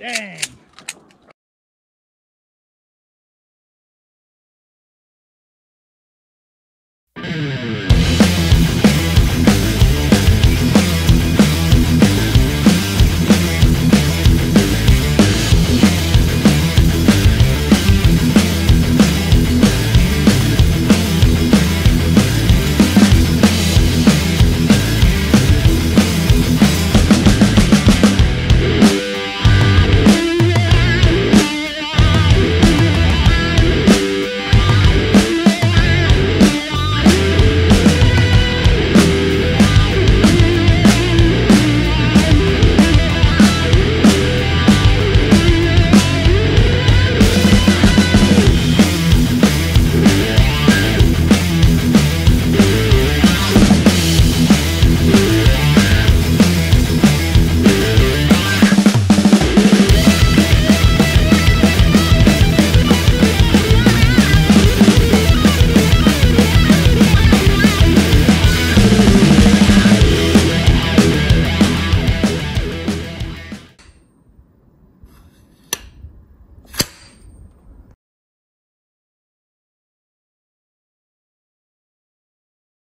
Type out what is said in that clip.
Dang. Mm-hmm.